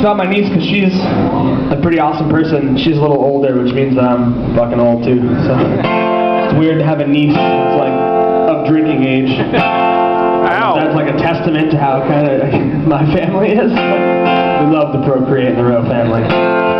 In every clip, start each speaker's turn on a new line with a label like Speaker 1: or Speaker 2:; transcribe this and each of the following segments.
Speaker 1: It's about my niece because she's a pretty awesome person. She's a little older, which means that I'm fucking old too. So it's weird to have a niece that's like of drinking age.
Speaker 2: Ow.
Speaker 1: That's like a testament to how kind of my family is. We love to procreate in the royal family.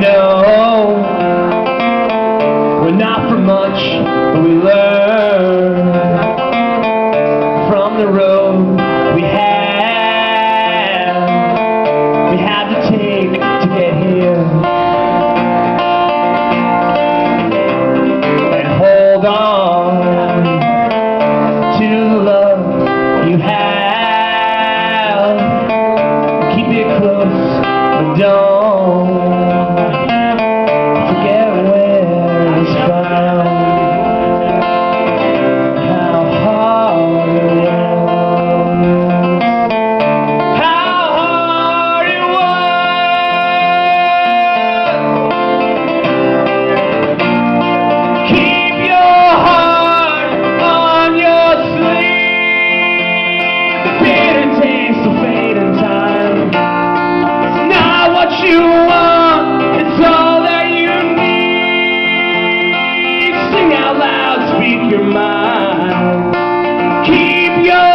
Speaker 1: know we're not for much, but we learn from the road we have. We had to take to get here. and hold on your mind. Keep your